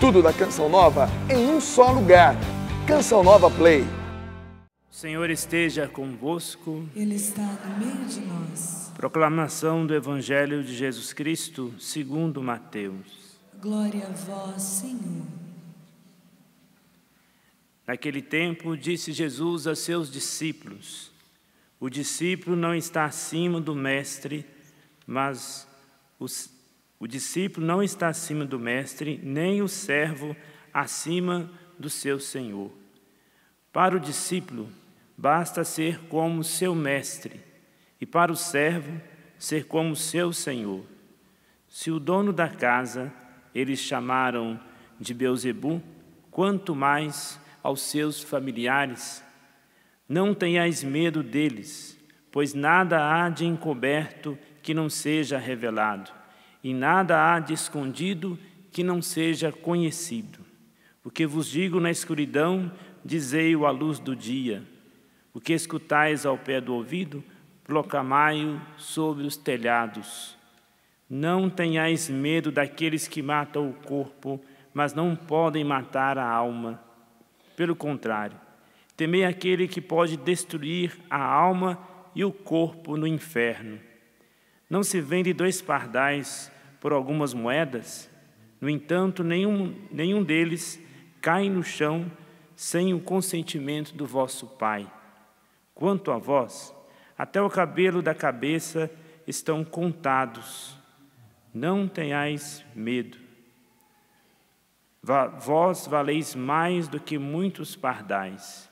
Tudo da Canção Nova em um só lugar. Canção Nova Play. O Senhor esteja convosco. Ele está no meio de nós. Proclamação do Evangelho de Jesus Cristo, segundo Mateus. Glória a vós, Senhor. Naquele tempo, disse Jesus a seus discípulos: O discípulo não está acima do mestre, mas os o discípulo não está acima do mestre, nem o servo acima do seu senhor. Para o discípulo, basta ser como seu mestre, e para o servo, ser como seu senhor. Se o dono da casa eles chamaram de Beuzebu, quanto mais aos seus familiares. Não tenhais medo deles, pois nada há de encoberto que não seja revelado e nada há de escondido que não seja conhecido. O que vos digo na escuridão, dizei-o à luz do dia. O que escutais ao pé do ouvido, proclamai-o sobre os telhados. Não tenhais medo daqueles que matam o corpo, mas não podem matar a alma. Pelo contrário, temei aquele que pode destruir a alma e o corpo no inferno. Não se vende dois pardais por algumas moedas? No entanto, nenhum, nenhum deles cai no chão sem o consentimento do vosso Pai. Quanto a vós, até o cabelo da cabeça estão contados. Não tenhais medo. Vós valeis mais do que muitos pardais.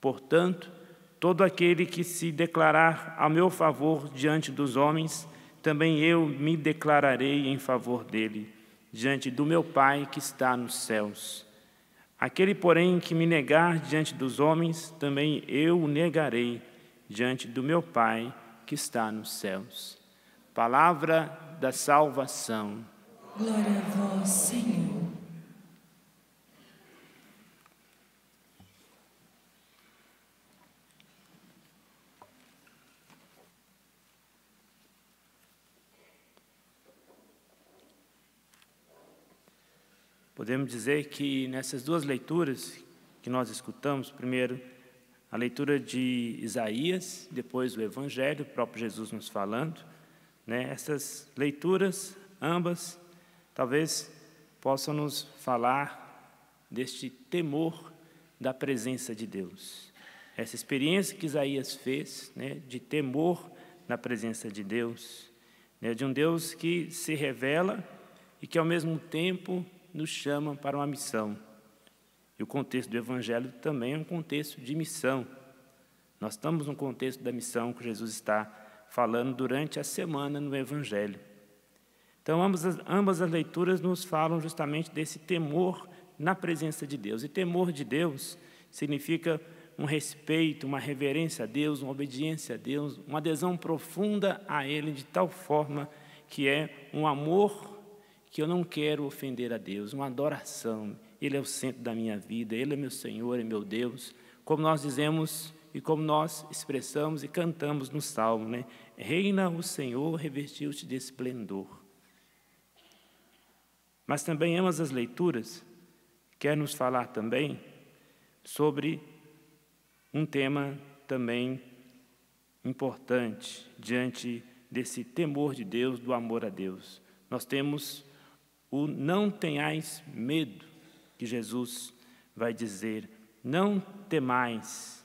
Portanto, todo aquele que se declarar a meu favor diante dos homens, também eu me declararei em favor dele, diante do meu Pai que está nos céus. Aquele, porém, que me negar diante dos homens, também eu o negarei diante do meu Pai que está nos céus. Palavra da salvação. Glória a vós, Senhor. Podemos dizer que nessas duas leituras que nós escutamos, primeiro a leitura de Isaías, depois o Evangelho, o próprio Jesus nos falando, né? essas leituras, ambas, talvez possam nos falar deste temor da presença de Deus. Essa experiência que Isaías fez, né, de temor na presença de Deus, né, de um Deus que se revela e que ao mesmo tempo nos chama para uma missão. E o contexto do Evangelho também é um contexto de missão. Nós estamos no contexto da missão que Jesus está falando durante a semana no Evangelho. Então, ambas as, ambas as leituras nos falam justamente desse temor na presença de Deus. E temor de Deus significa um respeito, uma reverência a Deus, uma obediência a Deus, uma adesão profunda a Ele, de tal forma que é um amor que eu não quero ofender a Deus, uma adoração. Ele é o centro da minha vida, Ele é meu Senhor, é meu Deus. Como nós dizemos e como nós expressamos e cantamos no Salmo, né? Reina o Senhor, revestiu-te de esplendor. Mas também ambas as leituras quer nos falar também sobre um tema também importante diante desse temor de Deus, do amor a Deus. Nós temos o não tenhais medo, que Jesus vai dizer, não temais,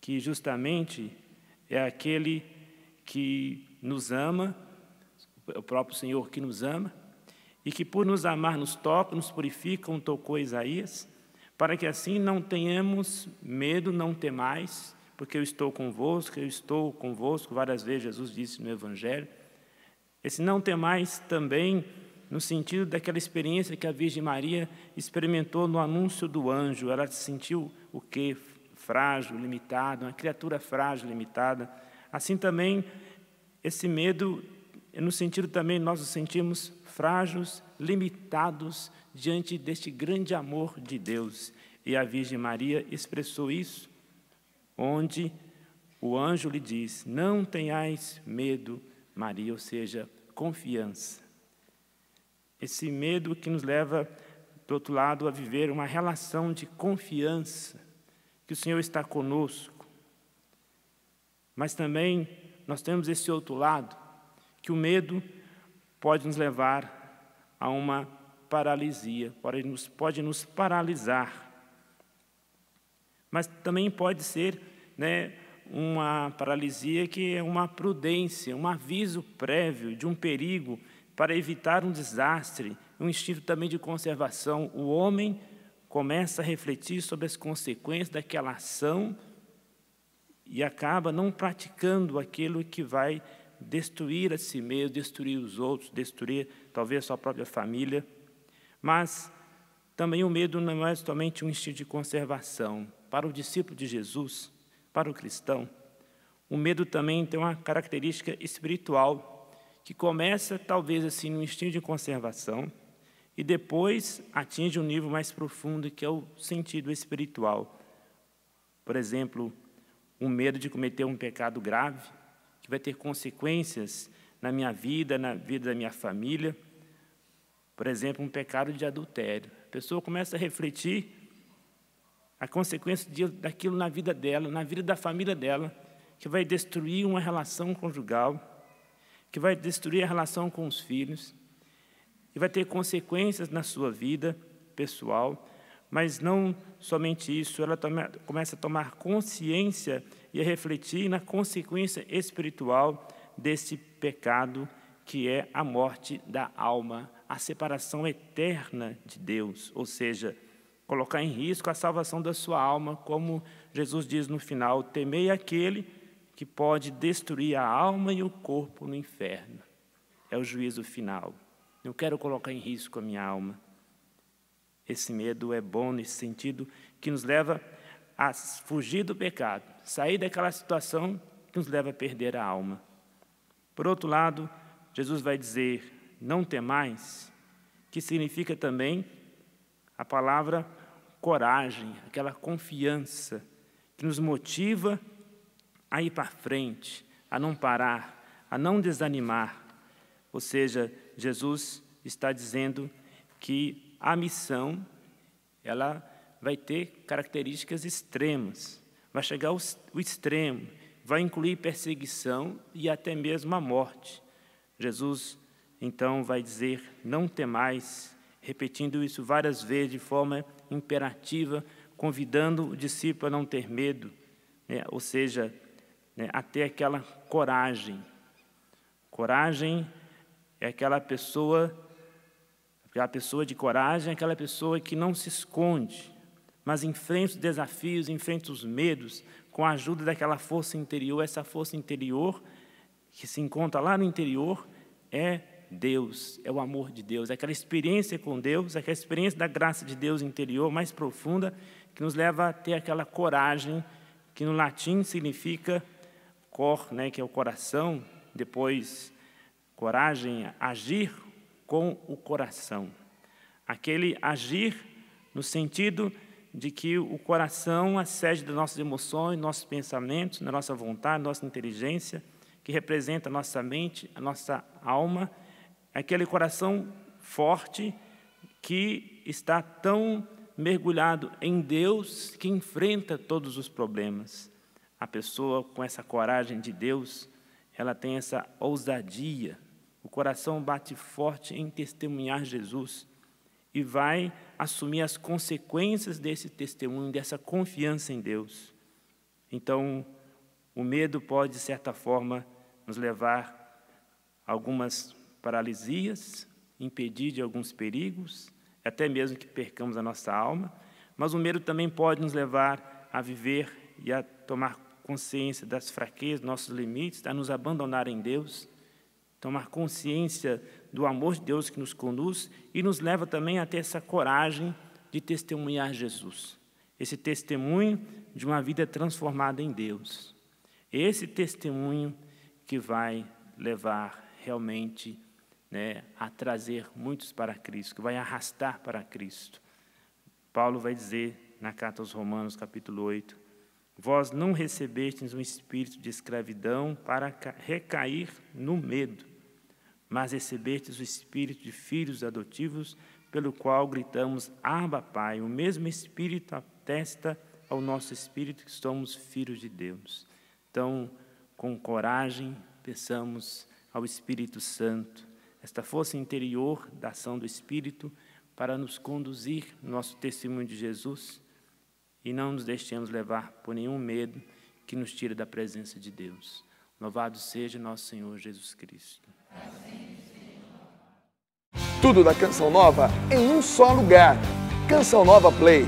que justamente é aquele que nos ama, o próprio Senhor que nos ama, e que por nos amar nos toca, nos purifica, como tocou Isaías, para que assim não tenhamos medo, não temais, porque eu estou convosco, eu estou convosco, várias vezes Jesus disse no Evangelho. Esse não temais também no sentido daquela experiência que a Virgem Maria experimentou no anúncio do anjo. Ela se sentiu o quê? Frágil, limitada, uma criatura frágil, limitada. Assim também, esse medo, no sentido também, nós nos sentimos frágeis, limitados diante deste grande amor de Deus. E a Virgem Maria expressou isso, onde o anjo lhe diz: Não tenhais medo, Maria, ou seja, confiança. Esse medo que nos leva, do outro lado, a viver uma relação de confiança, que o Senhor está conosco. Mas também nós temos esse outro lado, que o medo pode nos levar a uma paralisia, pode nos, pode nos paralisar. Mas também pode ser né, uma paralisia que é uma prudência, um aviso prévio de um perigo para evitar um desastre, um instinto também de conservação. O homem começa a refletir sobre as consequências daquela ação e acaba não praticando aquilo que vai destruir a si mesmo, destruir os outros, destruir talvez a sua própria família. Mas também o medo não é somente um instinto de conservação. Para o discípulo de Jesus, para o cristão, o medo também tem uma característica espiritual, que começa talvez assim no instinto de conservação e depois atinge um nível mais profundo, que é o sentido espiritual. Por exemplo, o medo de cometer um pecado grave, que vai ter consequências na minha vida, na vida da minha família. Por exemplo, um pecado de adultério. A pessoa começa a refletir a consequência de, daquilo na vida dela, na vida da família dela, que vai destruir uma relação conjugal, que vai destruir a relação com os filhos, e vai ter consequências na sua vida pessoal, mas não somente isso, ela começa a tomar consciência e a refletir na consequência espiritual desse pecado que é a morte da alma, a separação eterna de Deus, ou seja, colocar em risco a salvação da sua alma, como Jesus diz no final: temei aquele que pode destruir a alma e o corpo no inferno. É o juízo final. Eu quero colocar em risco a minha alma. Esse medo é bom nesse sentido que nos leva a fugir do pecado, sair daquela situação que nos leva a perder a alma. Por outro lado, Jesus vai dizer: não temais, que significa também a palavra coragem, aquela confiança que nos motiva a ir para frente, a não parar, a não desanimar. Ou seja, Jesus está dizendo que a missão ela vai ter características extremas, vai chegar ao extremo, vai incluir perseguição e até mesmo a morte. Jesus então vai dizer: não temais, repetindo isso várias vezes de forma imperativa, convidando o discípulo a não ter medo, né? ou seja, né, a ter aquela coragem. Coragem é aquela pessoa, a pessoa de coragem é aquela pessoa que não se esconde, mas enfrenta os desafios, enfrenta os medos, com a ajuda daquela força interior. Essa força interior que se encontra lá no interior é Deus, é o amor de Deus, é aquela experiência com Deus, é aquela experiência da graça de Deus interior mais profunda que nos leva a ter aquela coragem que no latim significa cor, né, que é o coração, depois coragem, agir com o coração. Aquele agir no sentido de que o coração a sede das nossas emoções, nossos pensamentos, da nossa vontade, nossa inteligência, que representa a nossa mente, a nossa alma aquele coração forte que está tão mergulhado em Deus que enfrenta todos os problemas. A pessoa com essa coragem de Deus, ela tem essa ousadia. O coração bate forte em testemunhar Jesus e vai assumir as consequências desse testemunho, dessa confiança em Deus. Então, o medo pode, de certa forma, nos levar a algumas paralisias, impedir de alguns perigos, até mesmo que percamos a nossa alma, mas o medo também pode nos levar a viver e a tomar consciência das fraquezas, nossos limites, a nos abandonar em Deus, tomar consciência do amor de Deus que nos conduz e nos leva também a ter essa coragem de testemunhar Jesus. Esse testemunho de uma vida transformada em Deus. Esse testemunho que vai levar realmente né, a trazer muitos para Cristo, que vai arrastar para Cristo. Paulo vai dizer na carta aos Romanos, capítulo 8: Vós não recebestes um espírito de escravidão para recair no medo, mas recebestes o espírito de filhos adotivos, pelo qual gritamos: Abba, Pai. O mesmo espírito atesta ao nosso espírito que somos filhos de Deus. Então, com coragem, peçamos ao Espírito Santo esta força interior da ação do Espírito para nos conduzir no nosso testemunho de Jesus e não nos deixemos levar por nenhum medo que nos tire da presença de Deus. Louvado seja nosso Senhor Jesus Cristo. Tudo da Canção Nova em um só lugar. Canção Nova Play.